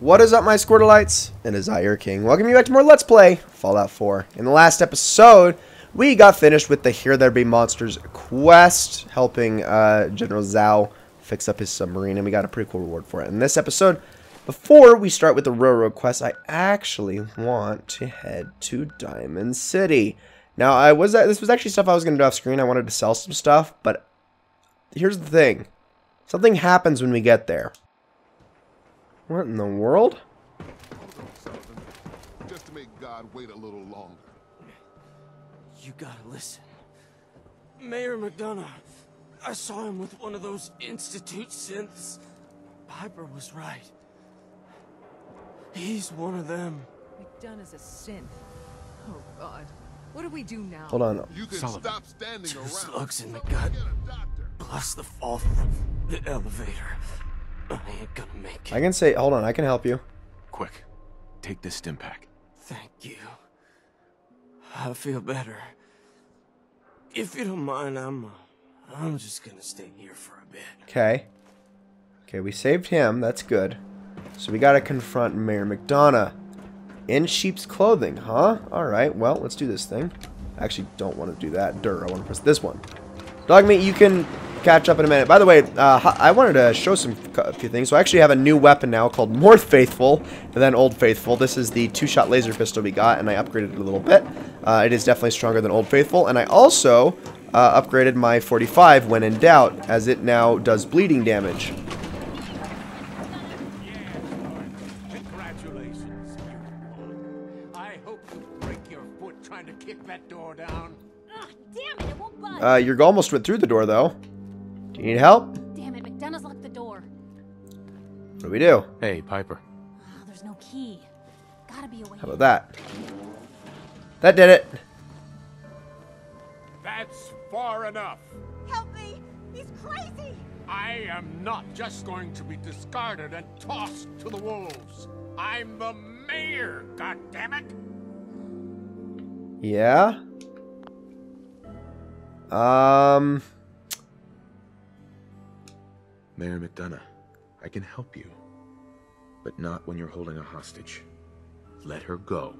What is up, my Squirtleites? It is I, your king. Welcome you back to more Let's Play Fallout 4. In the last episode, we got finished with the Here There Be Monsters quest, helping uh, General Zao fix up his submarine, and we got a pretty cool reward for it. In this episode, before we start with the railroad quest, I actually want to head to Diamond City. Now, I was this was actually stuff I was going to do off screen. I wanted to sell some stuff, but here's the thing. Something happens when we get there. What in the world? Just to make God wait a little longer. You gotta listen. Mayor McDonough, I saw him with one of those Institute synths. Piper was right. He's one of them. McDonough's a synth. Oh god. What do we do now? Hold on. You can Sullivan, stop standing Two around. slugs in the gut. get. Plus the fall from the elevator. I ain't gonna make I can say, hold on, I can help you. Quick, take this Stimpak. Thank you. I feel better. If you don't mind, I'm uh, I'm just gonna stay here for a bit. Okay. Okay, we saved him. That's good. So we gotta confront Mayor McDonough. In sheep's clothing, huh? Alright, well, let's do this thing. I actually don't want to do that. Dur, I want to press this one. Dogmeat, you can catch up in a minute. By the way, uh, I wanted to show some a few things. So I actually have a new weapon now called More Faithful than Old Faithful. This is the two-shot laser pistol we got, and I upgraded it a little bit. Uh, it is definitely stronger than Old Faithful, and I also uh, upgraded my 45 when in doubt, as it now does bleeding damage. Congratulations. I hope you break your foot trying to kick that door down. Ugh, damn it, it won't budge. Uh, you almost went through the door, though. Do you need help? damn it, McDonough's locked the door. What do we do? Hey, Piper. Oh, there's no key. Gotta be a way. How about that? That did it. That's far enough. Help me! He's crazy! I am not just going to be discarded and tossed to the wolves. I'm the mayor, goddammit! Yeah. Um. Mayor McDonough, I can help you. But not when you're holding a hostage. Let her go.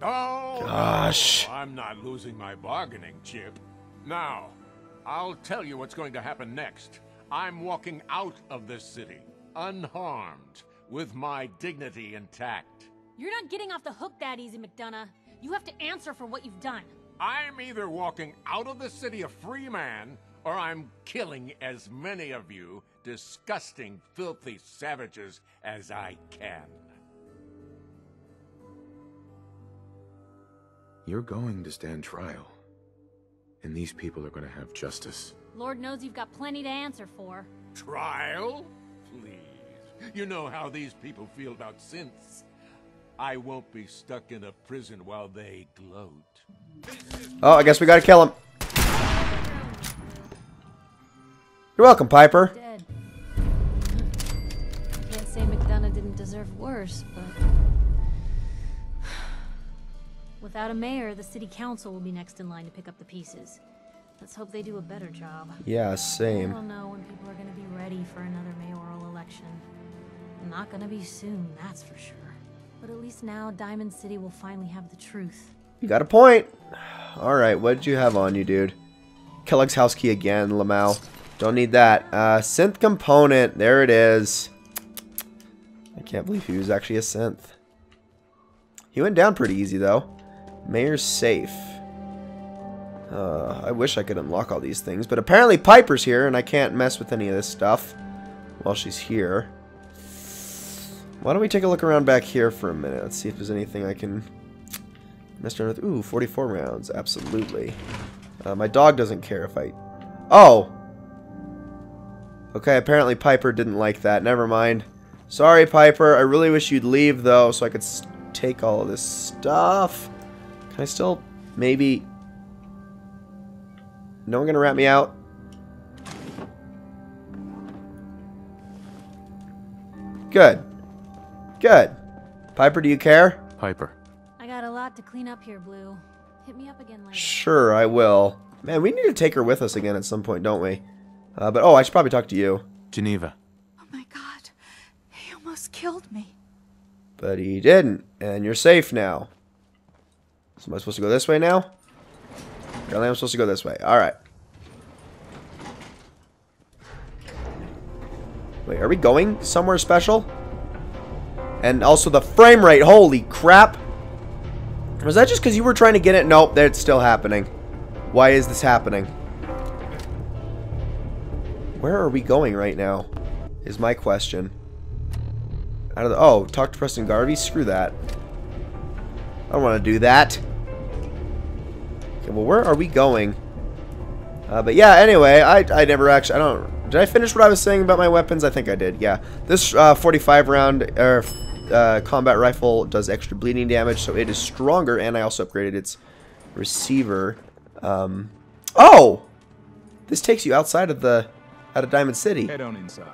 Oh, no, Gosh. I'm not losing my bargaining chip. Now, I'll tell you what's going to happen next. I'm walking out of this city, unharmed, with my dignity intact. You're not getting off the hook that easy, McDonough. You have to answer for what you've done. I'm either walking out of the city a free man, or I'm killing as many of you disgusting, filthy savages as I can. You're going to stand trial. And these people are going to have justice. Lord knows you've got plenty to answer for. Trial? Please. You know how these people feel about synths. I won't be stuck in a prison while they gloat. Oh, I guess we gotta kill him. You're welcome, Piper. Without a mayor, the city council will be next in line to pick up the pieces. Let's hope they do a better job. Yeah, same. I don't know when people are going to be ready for another mayoral election. Not going to be soon, that's for sure. But at least now, Diamond City will finally have the truth. You got a point. All right, what did you have on you, dude? Kellogg's house key again, Lamau. Don't need that. Uh, synth component. There it is. I can't believe he was actually a synth. He went down pretty easy, though. Mayor's safe. Uh, I wish I could unlock all these things, but apparently Piper's here, and I can't mess with any of this stuff while she's here. Why don't we take a look around back here for a minute? Let's see if there's anything I can mess around with. Ooh, 44 rounds. Absolutely. Uh, my dog doesn't care if I... Oh! Okay, apparently Piper didn't like that. Never mind. Sorry, Piper. I really wish you'd leave, though, so I could take all of this stuff. Can I still... Maybe... No one gonna rat me out? Good. Good. Piper, do you care? Piper. I got a lot to clean up here, Blue. Hit me up again later. Sure, I will. Man, we need to take her with us again at some point, don't we? Uh, but, oh, I should probably talk to you. Geneva. Oh my god. He almost killed me. But he didn't, and you're safe now. So am I supposed to go this way now? Apparently I'm supposed to go this way. Alright. Wait, are we going somewhere special? And also the frame rate, holy crap! Was that just because you were trying to get it? Nope, that's still happening. Why is this happening? Where are we going right now? Is my question. Out of the oh, talk to Preston Garvey. Screw that. I don't want to do that. Okay, well, where are we going? Uh, but yeah, anyway, I I never actually I don't. Did I finish what I was saying about my weapons? I think I did. Yeah, this uh, 45 round er, uh, combat rifle does extra bleeding damage, so it is stronger, and I also upgraded its receiver. Um, oh, this takes you outside of the out of Diamond City. Head on inside.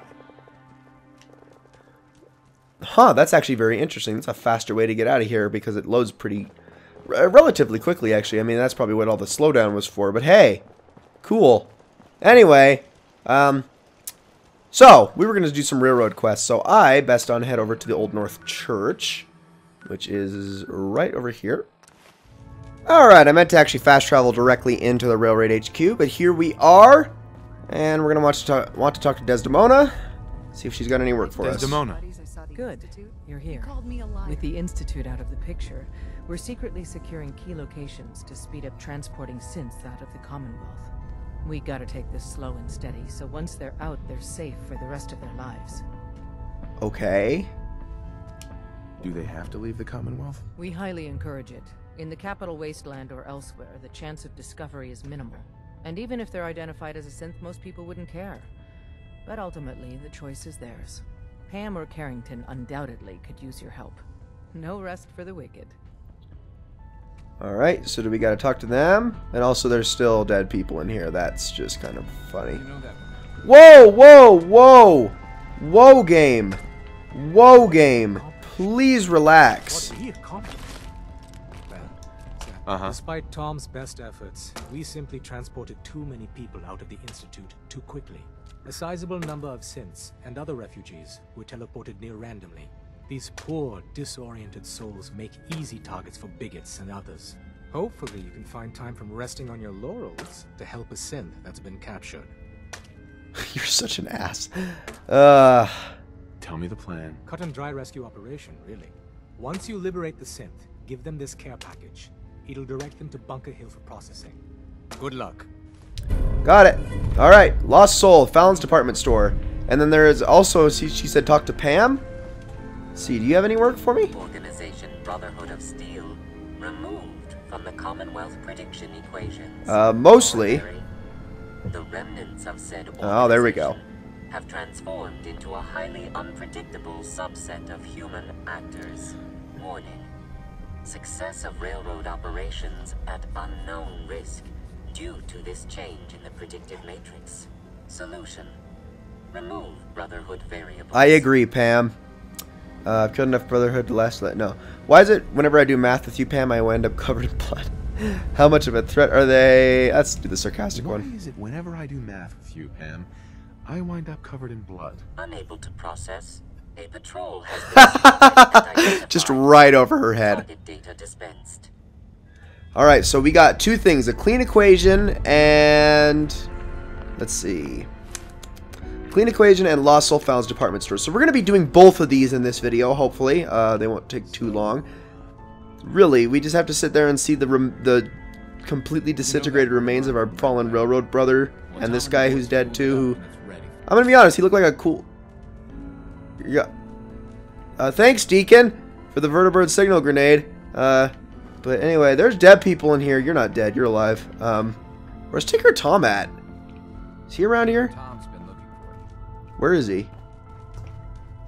Huh, that's actually very interesting. That's a faster way to get out of here because it loads pretty relatively quickly, actually. I mean, that's probably what all the slowdown was for. But hey, cool. Anyway, um, so we were going to do some railroad quests. So I, best on, head over to the Old North Church, which is right over here. Alright, I meant to actually fast travel directly into the Railroad HQ, but here we are. And we're going to want to talk, want to talk to Desdemona. See if she's got any work for us. Desdemona. Good. You're here. Called me a liar. With the Institute out of the picture, we're secretly securing key locations to speed up transporting synths out of the Commonwealth. We gotta take this slow and steady, so once they're out, they're safe for the rest of their lives. Okay. Do they have to leave the Commonwealth? We highly encourage it. In the capital wasteland or elsewhere, the chance of discovery is minimal. And even if they're identified as a synth, most people wouldn't care. But ultimately, the choice is theirs. Pam or Carrington undoubtedly could use your help. No rest for the wicked. Alright, so do we gotta talk to them? And also there's still dead people in here. That's just kind of funny. You know that. Whoa, whoa, whoa! Whoa, game. Whoa, game. Please relax. What he accomplished. Well, sir, Uh-huh. despite Tom's best efforts, we simply transported too many people out of the Institute too quickly. A sizable number of synths and other refugees were teleported near randomly. These poor, disoriented souls make easy targets for bigots and others. Hopefully, you can find time from resting on your laurels to help a synth that's been captured. You're such an ass. Uh, Tell me the plan. Cut and dry rescue operation, really. Once you liberate the synth, give them this care package. It'll direct them to Bunker Hill for processing. Good luck. Got it. Alright, Lost Soul, Fallon's department store. And then there is also, she, she said talk to Pam? Let's see, do you have any work for me? Organization Brotherhood of Steel removed from the Commonwealth prediction equations. Uh, mostly. The remnants of said Oh, there we go. Have transformed into a highly unpredictable subset of human actors. Warning. Success of railroad operations at unknown risk due to this change in the predictive matrix. Solution. Remove Brotherhood variables. I agree, Pam. Uh, I've killed enough Brotherhood to last let No. Why is it whenever I do math with you, Pam, I end up covered in blood? How much of a threat are they? Let's do the sarcastic Why one. is it whenever I do math with you, Pam, I wind up covered in blood? Unable to process. A patrol has been identified. Just right over her head. Target data dispensed. Alright, so we got two things. A clean equation and... Let's see. Clean equation and Lost Soul Fallon's department store. So we're going to be doing both of these in this video, hopefully. Uh, they won't take too long. Really, we just have to sit there and see the the completely disintegrated remains of our fallen railroad brother and this guy who's dead too, who... I'm going to be honest, he looked like a cool... Yeah. Uh, thanks, Deacon, for the vertibird signal grenade. Uh... But anyway, there's dead people in here. You're not dead. You're alive. Um, where's Tinker Tom at? Is he around here? Tom's been looking for you. Where is he?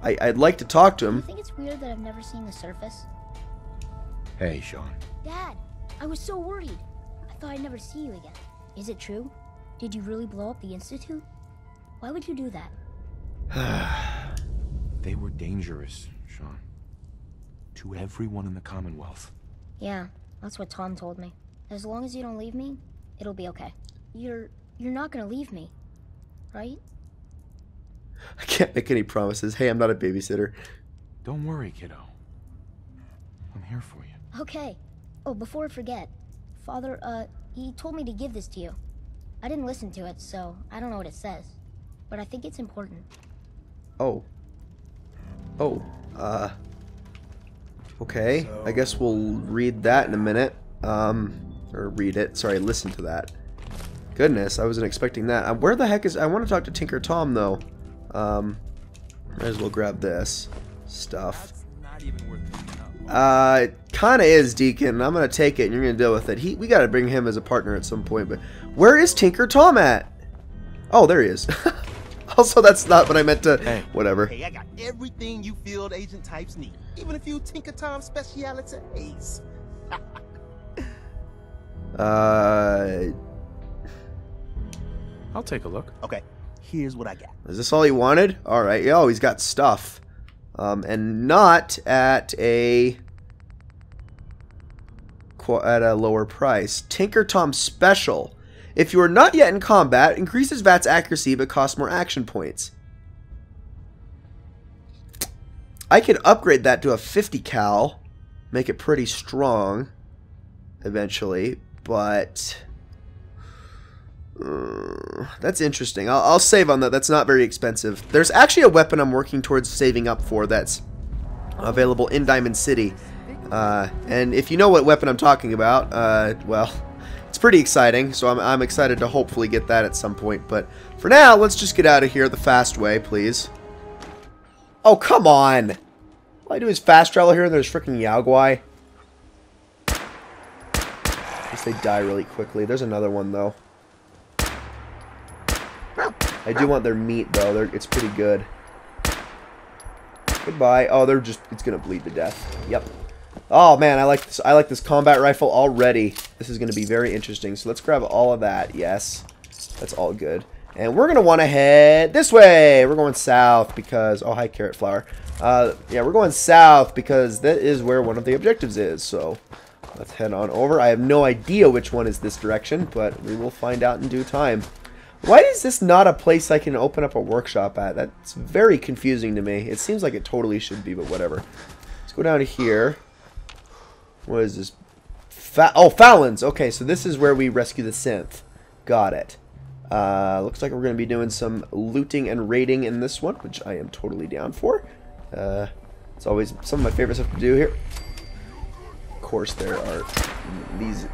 I, I'd like to talk to Do you him. think it's weird that I've never seen the surface? Hey, Shaun. Dad, I was so worried. I thought I'd never see you again. Is it true? Did you really blow up the Institute? Why would you do that? They were dangerous, Shaun. To everyone in the Commonwealth. Yeah, that's what Tom told me. As long as you don't leave me, it'll be okay. You're you're not gonna leave me, right? I can't make any promises. Hey, I'm not a babysitter. Don't worry, kiddo. I'm here for you. Okay. Oh, before I forget, Father, uh, he told me to give this to you. I didn't listen to it, so I don't know what it says. But I think it's important. Oh. Oh. Uh. Okay. I guess we'll read that in a minute. Um, or read it. Sorry, listen to that. Goodness, I wasn't expecting that. Uh, where the heck is... I want to talk to Tinker Tom, though. Um, might as well grab this stuff. Uh, it kind of is, Deacon. I'm going to take it, and you're going to deal with it. He, we got to bring him as a partner at some point, but where is Tinker Tom at? Oh, there he is. also, that's not what I meant to... Hey. Whatever. Hey, I got everything you field agent types need. Even a few Tinker Tom specialities. Uh, I'll take a look. Okay, here's what I got. is this all he wanted? All right. Oh, he's got stuff. Um, and not at a at a lower price. Tinker Tom Special. If you are not yet in combat, increases VATS accuracy but costs more action points. I could upgrade that to a 50 cal, make it pretty strong eventually, but uh, that's interesting. I'll, I'll save on that. That's not very expensive. There's actually a weapon I'm working towards saving up for that's available in Diamond City. Uh, and if you know what weapon I'm talking about, uh, well, pretty exciting. So I'm, I'm excited to hopefully get that at some point. But for now, let's just get out of here the fast way, please. Oh, come on! All I do is fast travel here and there's freaking Yaoguai. guess they die really quickly. There's another one, though. I do want their meat, though. They're, it's pretty good. Goodbye. Oh, they're just... It's to bleed to death. Yep. Oh, man, I like this. I like this combat rifle already. This is going to be very interesting. So let's grab all of that. Yes. That's all good. And we're going to want to head this way. We're going south because... Oh, hi, Carrot Flower. Uh, yeah, we're going south because that is where one of the objectives is. So let's head on over. I have no idea which one is this direction, but we will find out in due time. Why is this not a place I can open up a workshop at? That's very confusing to me. It seems like it totally should be, but whatever. Let's go down here. What is this? Fa oh, Fallon's. Okay, so this is where we rescue the synth. Got it. Uh, looks like we're going to be doing some looting and raiding in this one, which I am totally down for. Uh, it's always some of my favorite stuff to do here. Of course, there are these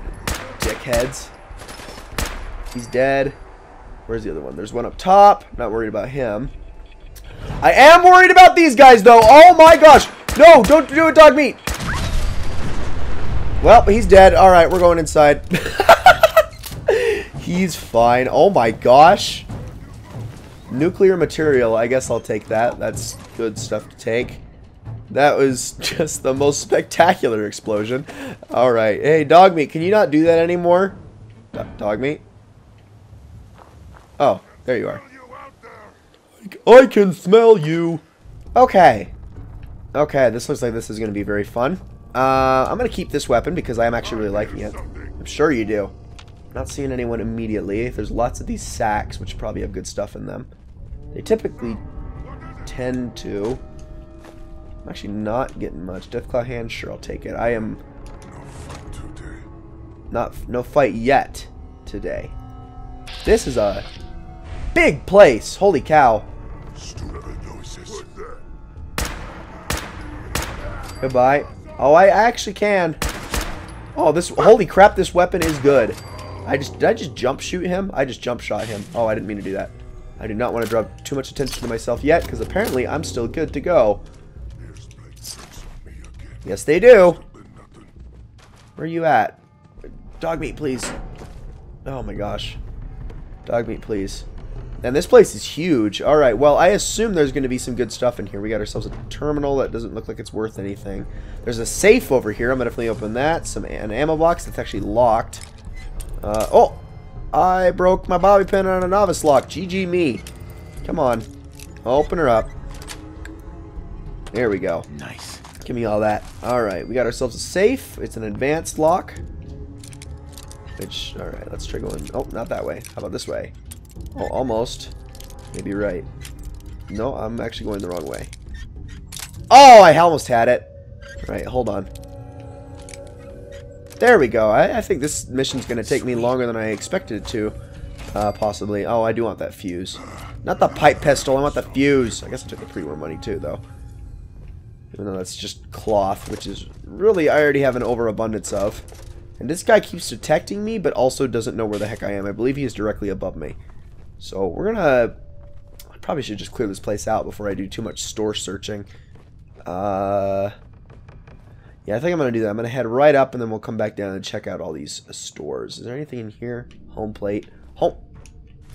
dickheads. He's dead. Where's the other one? There's one up top. Not worried about him. I am worried about these guys, though. Oh, my gosh. No, don't do it, dog meat. Well, he's dead. All right, we're going inside. he's fine. Oh, my gosh. Nuclear material. I guess I'll take that. That's good stuff to take. That was just the most spectacular explosion. All right. Hey, dog meat, can you not do that anymore? Do- Dog meat? Oh, there you are. I can smell you. Okay. Okay, this looks like this is going to be very fun. Uh, I'm going to keep this weapon because I am actually really liking it. I'm sure you do. Not seeing anyone immediately. There's lots of these sacks, which probably have good stuff in them. They typically tend to. I'm actually not getting much. Deathclaw hand, sure, I'll take it. I am No fight today. not no fight yet today. This is a big place. Holy cow. Goodbye. Oh, I actually can. Oh, this holy crap! This weapon is good. I just did I just jump shoot him? I just jump shot him. Oh, I didn't mean to do that. I do not want to draw too much attention to myself yet, because apparently I'm still good to go. Yes, they do. Where are you at? Dog meat, please. Oh my gosh. Dog meat, please. And this place is huge. Alright, well, I assume there's going to be some good stuff in here. We got ourselves a terminal that doesn't look like it's worth anything. There's a safe over here. I'm going to definitely open that. Some An ammo box that's actually locked. Uh, oh! I broke my bobby pin on a novice lock. GG me. Come on. Open her up. There we go. Nice. Give me all that. Alright, we got ourselves a safe. It's an advanced lock. Which, alright, let's try going... Oh, not that way. How about this way? Oh, almost. Maybe right. No, I'm actually going the wrong way. Oh, I almost had it. Right, hold on. There we go. I, I think this mission's going to take me longer than I expected it to. Uh, possibly. Oh, I do want that fuse. Not the pipe pistol, I want the fuse. I guess I took the pre-war money too, though. Even though that's just cloth, which is really I already have an overabundance of. And this guy keeps detecting me, but also doesn't know where the heck I am. I believe he is directly above me. So we're gonna... I probably should just clear this place out before I do too much store searching. Uh... Yeah, I think I'm gonna do that. I'm gonna head right up, and then we'll come back down and check out all these stores. Is there anything in here? Home plate. Home...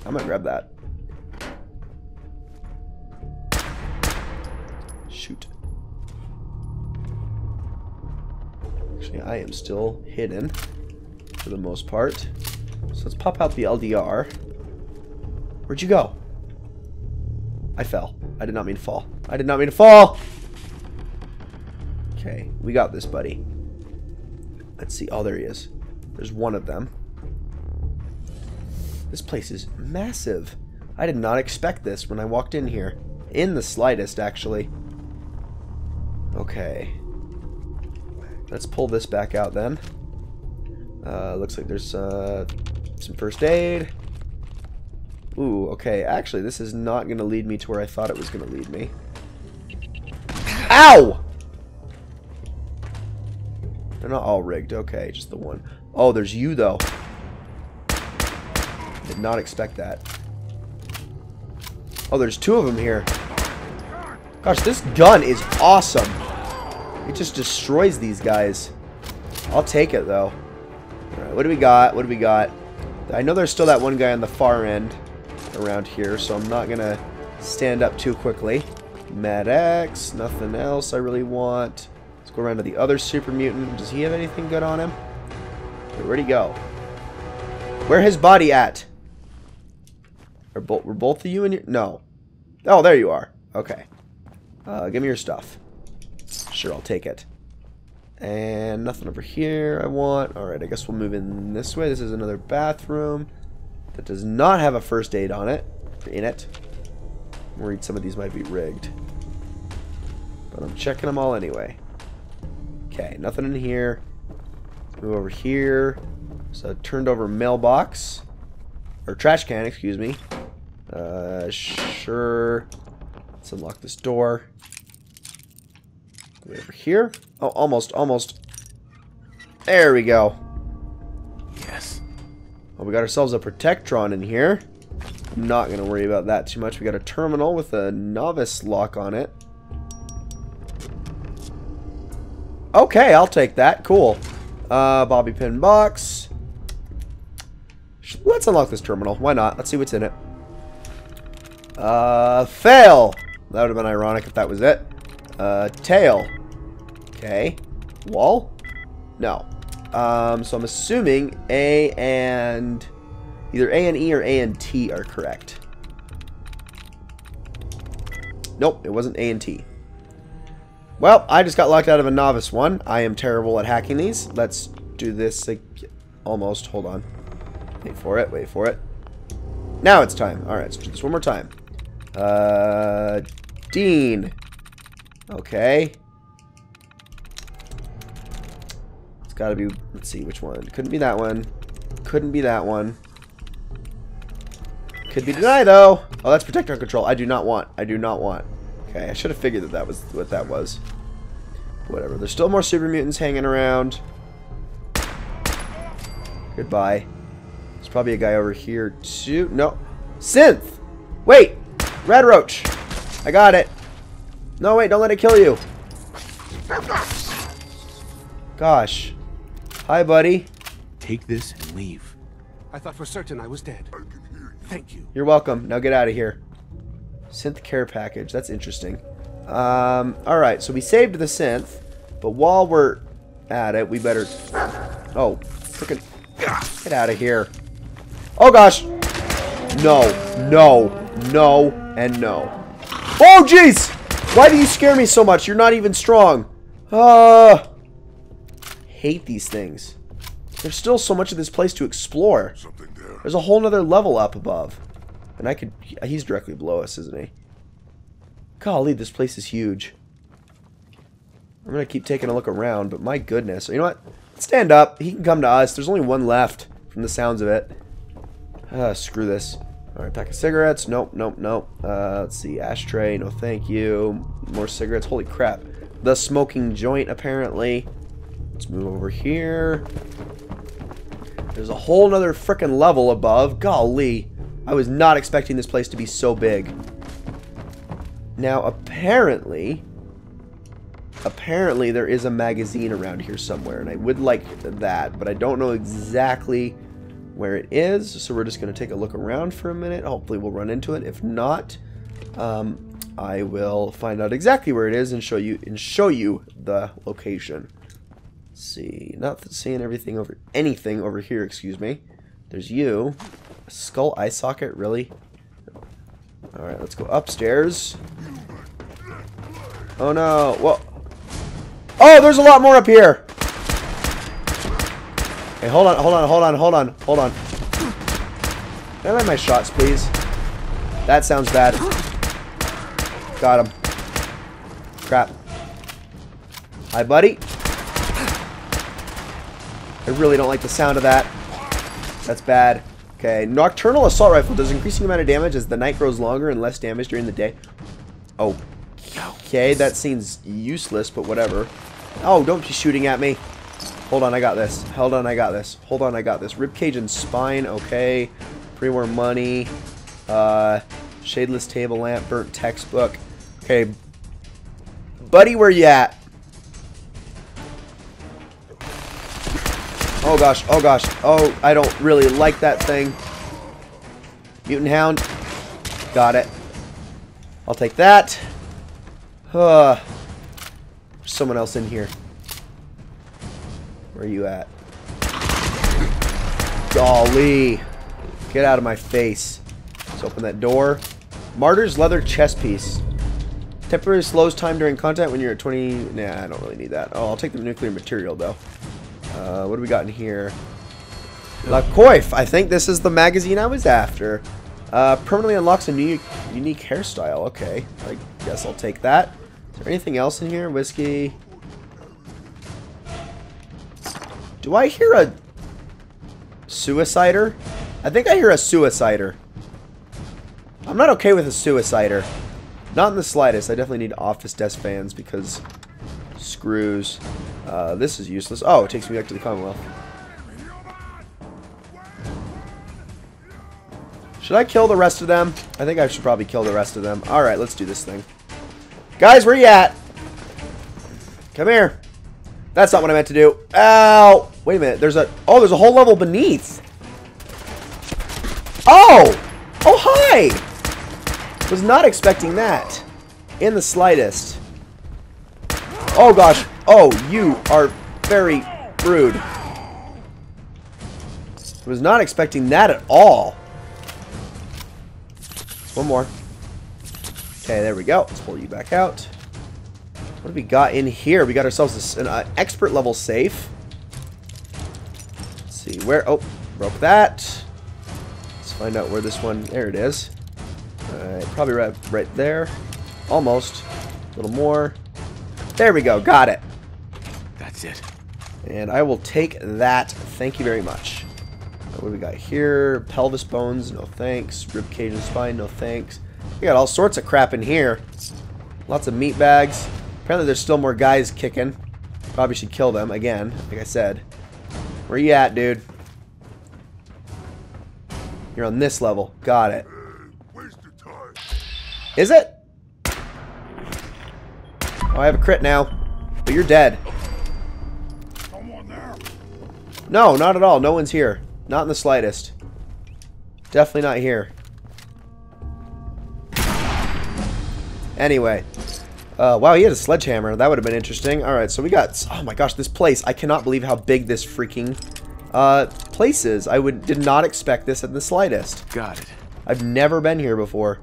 I'm gonna grab that. Shoot. Actually, I am still hidden for the most part. So let's pop out the LDR. Where'd you go? I fell. I did not mean to fall. I did not mean to fall! Okay, we got this, buddy. Let's see. Oh, there he is. There's one of them. This place is massive. I did not expect this when I walked in here. In the slightest, actually. Okay. Let's pull this back out then. Uh, looks like there's uh, some first aid. Ooh, okay. Actually, this is not going to lead me to where I thought it was going to lead me. Ow! They're not all rigged. Okay, just the one. Oh, there's you, though. Did not expect that. Oh, there's two of them here. Gosh, this gun is awesome. It just destroys these guys. I'll take it, though. Alright, what do we got? What do we got? I know there's still that one guy on the far end around here, so I'm not going to stand up too quickly. Med-X, nothing else I really want. Let's go around to the other super mutant. Does he have anything good on him? Where'd he go? Where his body at? Are both were both of you in your no. Oh, there you are. Okay. Uh, give me your stuff. Sure, I'll take it. And nothing over here I want. Alright, I guess we'll move in this way. This is another bathroom that does not have a first aid on it. In it. I'm worried some of these might be rigged. But I'm checking them all anyway. Okay, nothing in here. Move over here. So turned over mailbox. Or trash can, excuse me. Uh, sure. Let's unlock this door. Go over here. Oh, almost, almost. There we go. Well, we got ourselves a Protectron in here. I'm not going to worry about that too much. We got a terminal with a novice lock on it. Okay, I'll take that. Cool. Uh, bobby pin box. Let's unlock this terminal. Why not? Let's see what's in it. Uh, fail. That would have been ironic if that was it. Uh, tail. Okay. Wall? No. Um, so I'm assuming A and... Either A and E or A and T are correct. Nope, it wasn't A and T. Well, I just got locked out of a novice one. I am terrible at hacking these. Let's do this again. almost. Hold on. Wait for it, wait for it. Now it's time. Alright, let's do this one more time. Uh, Dean. Okay. It's gotta be, let's see, which one? Couldn't be that one. Couldn't be that one. Could be deny though. Oh, that's Protectron control. I do not want. I do not want. Okay, I should have figured that that was what that was. Whatever. There's still more super mutants hanging around. Goodbye. There's probably a guy over here too. No. Synth! Wait! Radroach! I got it. No, wait, don't let it kill you. Gosh. Hi, buddy. Take this and leave. I thought for certain I was dead. Thank you. You're welcome. Now get out of here. Synth care package. That's interesting. Um, alright, so we saved the synth, but while we're at it, we better... Oh, freaking... Get out of here. Oh, gosh. No, no, no, and no. Oh, jeez! Why do you scare me so much? You're not even strong. Uh, hate these things. There's still so much of this place to explore. There's a whole nother level up above. And I could... He's directly below us, isn't he? Golly, this place is huge. I'm going to keep taking a look around, but my goodness. You know what? Stand up. He can come to us. There's only one left from the sounds of it. Uh, screw this. Alright, pack of cigarettes. Nope, nope, nope. Uh, let's see. Ashtray. No thank you. More cigarettes. Holy crap. The smoking joint, apparently. Let's move over here. There's a whole nother frickin' level above. Golly. I was not expecting this place to be so big. Now, apparently... Apparently, there is a magazine around here somewhere, and I would like that, but I don't know exactly where it is, so we're just going to take a look around for a minute. Hopefully, we'll run into it. If not, um, I will find out exactly where it is and show you and show you the location. Let's see, not seeing everything over anything over here. Excuse me. There's you. A skull eye socket, really? All right, let's go upstairs. Oh no! Whoa! Oh, there's a lot more up here. Hey, hold on, hold on, hold on, hold on, hold on. Can I land my shots, please? That sounds bad. Got him. Crap. Hi, buddy. I really don't like the sound of that. That's bad. Okay, Nocturnal Assault Rifle does increasing amount of damage as the night grows longer and less damage during the day. Oh. Okay, that seems useless, but whatever. Oh, don't be shooting at me. Hold on, I got this. Hold on, I got this. Hold on, I got this. Ribcage and spine, okay. Pre-war money. Uh, shadeless table lamp, burnt textbook. Okay. Buddy, where you at? Oh gosh, oh gosh. Oh, I don't really like that thing. Mutant Hound. Got it. I'll take that. Uh, there's someone else in here. Where are you at? Golly. Get out of my face. Let's open that door. Martyr's leather chest piece. Temporarily slows time during contact when you're at 20... Nah, I don't really need that. Oh, I'll take the nuclear material, though. Uh, what do we got in here? La Coiffe. I think this is the magazine I was after. Uh, permanently unlocks a new unique hairstyle. Okay. I guess I'll take that. Is there anything else in here? Whiskey. Do I hear a suicider? I think I hear a suicider. I'm not okay with a suicider. Not in the slightest. I definitely need office desk fans because screws. Uh, this is useless. Oh, it takes me back to the Commonwealth. Should I kill the rest of them? I think I should probably kill the rest of them. Alright, let's do this thing. Guys, where you at? Come here. That's not what I meant to do. Ow! Wait a minute. There's a... Oh, there's a whole level beneath. Oh! Oh, hi! Was not expecting that. In the slightest. Oh, gosh. Oh, you are very rude. Was not expecting that at all. One more. Okay, there we go. Let's pull you back out. What have we got in here? We got ourselves an uh, expert level safe. Let's see where. Oh, broke that. Let's find out where this one. There it is. Alright, probably right, right there. Almost. A little more. There we go. Got it. It. And I will take that. Thank you very much. What do we got here? Pelvis bones, no thanks. Rib cage and spine, no thanks. We got all sorts of crap in here. Lots of meat bags. Apparently there's still more guys kicking. Probably should kill them again, like I said. Where you at, dude? You're on this level. Got it. Is it? Oh, I have a crit now. But you're dead. No, not at all. No one's here. Not in the slightest. Definitely not here. Anyway. Uh, wow, he had a sledgehammer. That would have been interesting. Alright, so we got... Oh my gosh, this place. I cannot believe how big this freaking uh, place is. I would did not expect this in the slightest. Got it. I've never been here before.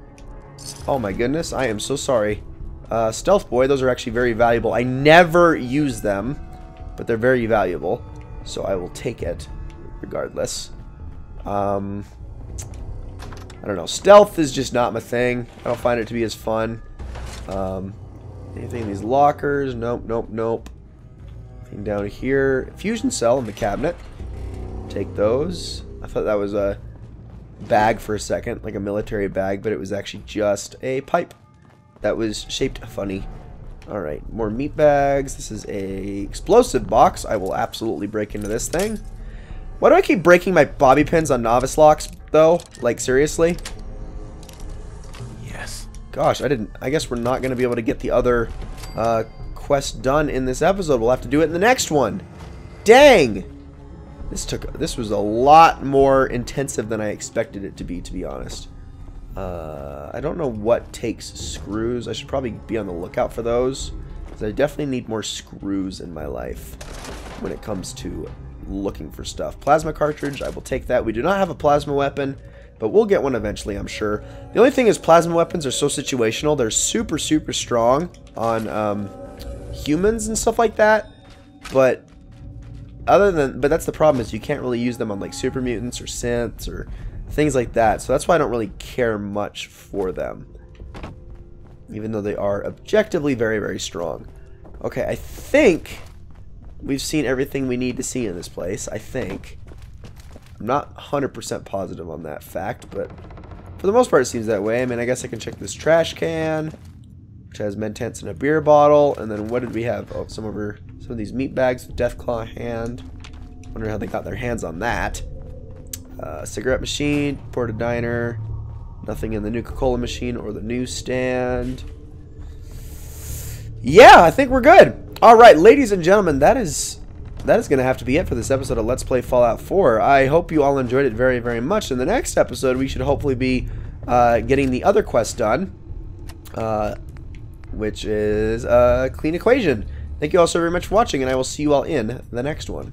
Oh my goodness, I am so sorry. Uh, Stealth Boy, those are actually very valuable. I never use them, but they're very valuable. So I will take it regardless. Um, I don't know. Stealth is just not my thing. I don't find it to be as fun. Um, anything in these lockers? Nope, nope, nope. Anything down here? Fusion cell in the cabinet. Take those. I thought that was a bag for a second, like a military bag, but it was actually just a pipe that was shaped funny. Alright, more meat bags. This is a explosive box. I will absolutely break into this thing. Why do I keep breaking my bobby pins on novice locks, though? Like, seriously? Yes. Gosh, I didn't... I guess we're not going to be able to get the other uh, quest done in this episode. We'll have to do it in the next one. Dang! This took... This was a lot more intensive than I expected it to be, to be honest. Uh, I don't know what takes screws. I should probably be on the lookout for those. Because I definitely need more screws in my life when it comes to looking for stuff. Plasma cartridge, I will take that. We do not have a plasma weapon, but we'll get one eventually, I'm sure. The only thing is plasma weapons are so situational. They're super, super strong on um, humans and stuff like that, but other than, but that's the problem is you can't really use them on like super mutants or synths or things like that. So that's why I don't really care much for them, even though they are objectively very, very strong. Okay, I think we've seen everything we need to see in this place, I think. I'm not 100% positive on that fact, but for the most part it seems that way. I mean, I guess I can check this trash can, which has Mentats and a beer bottle, and then what did we have? Oh, some of her, some of these meat bags with Deathclaw hand. Wonder how they got their hands on that. Uh, cigarette machine, Port-A-Diner, nothing in the Nuka-Cola machine or the newsstand. Yeah, I think we're good. All right, ladies and gentlemen, that is that is going to have to be it for this episode of Let's Play Fallout 4. I hope you all enjoyed it very, very much. In the next episode, we should hopefully be uh, getting the other quest done, uh, which is a clean equation. Thank you all so very much for watching, and I will see you all in the next one.